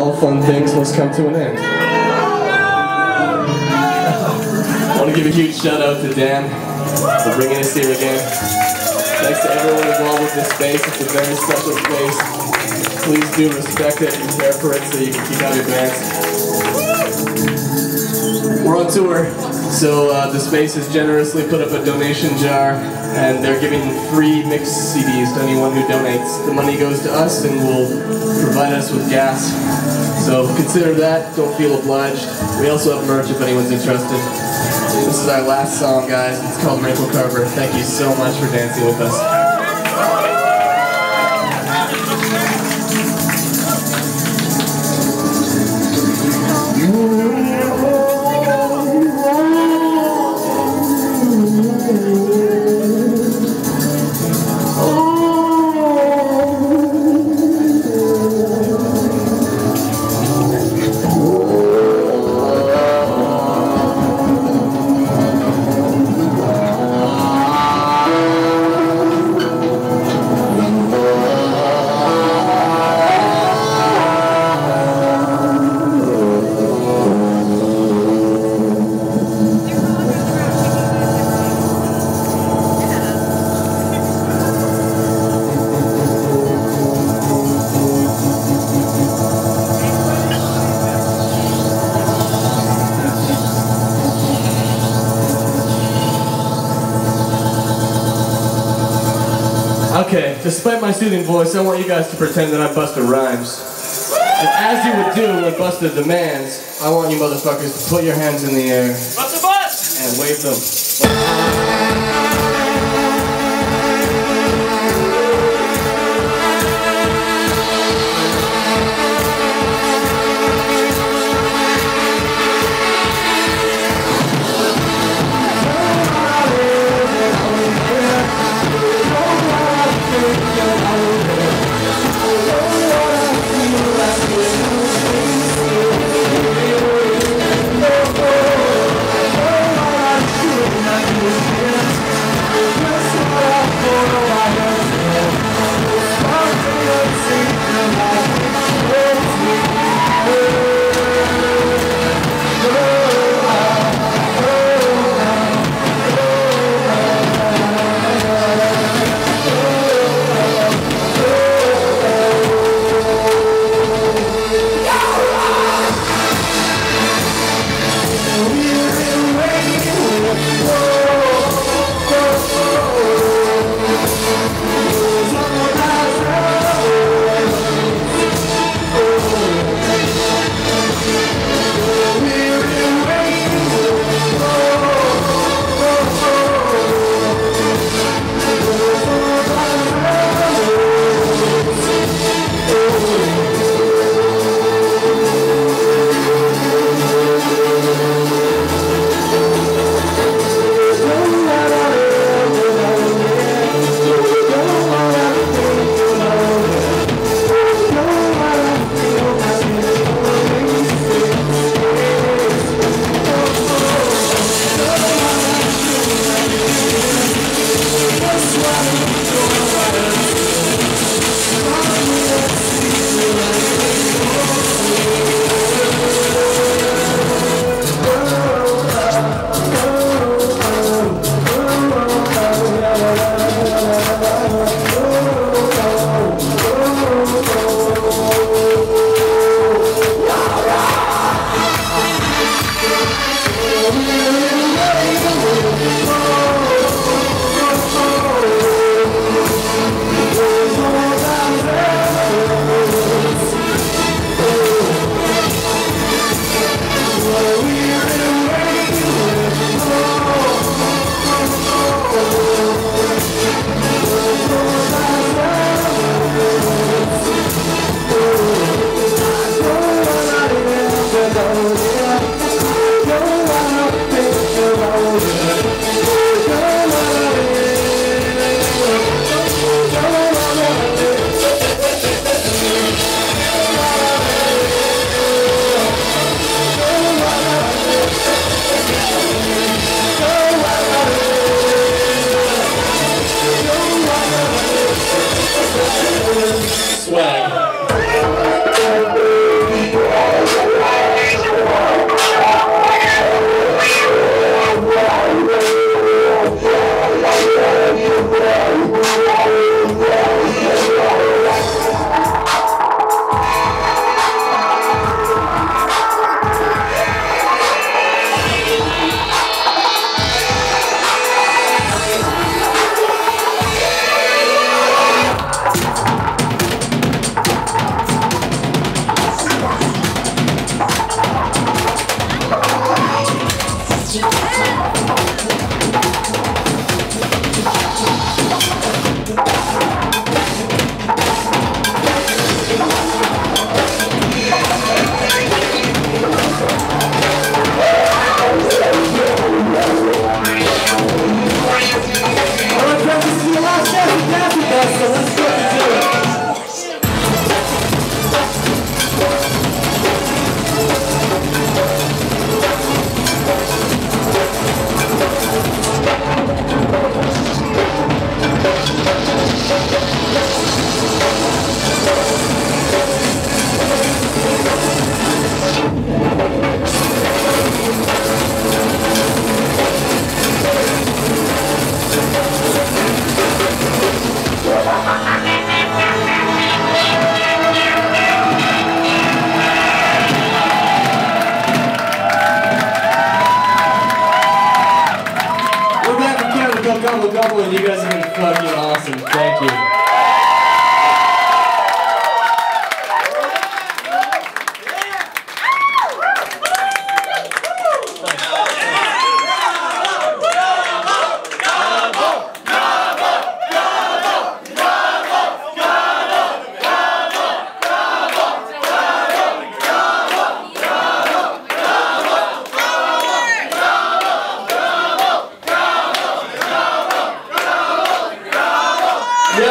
All fun things must come to an end. I want to give a huge shout out to Dan for bringing us here again. Thanks to everyone involved with this space. It's a very special space. Please do respect it and care for it so you can keep out your bands. We're on tour, so uh, the space has generously put up a donation jar and they're giving free mix CDs to anyone who donates. The money goes to us and will provide us with gas. So consider that, don't feel obliged. We also have merch if anyone's interested. This is our last song, guys. It's called Wrinkle Carver. Thank you so much for dancing with us. Okay, despite my soothing voice, I want you guys to pretend that I busted rhymes. And as you would do when Busta demands, I want you motherfuckers to put your hands in the air Bust a bus! and wave them.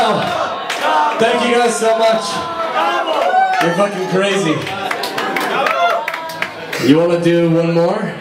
Yo, thank you guys so much. You're fucking crazy. You want to do one more?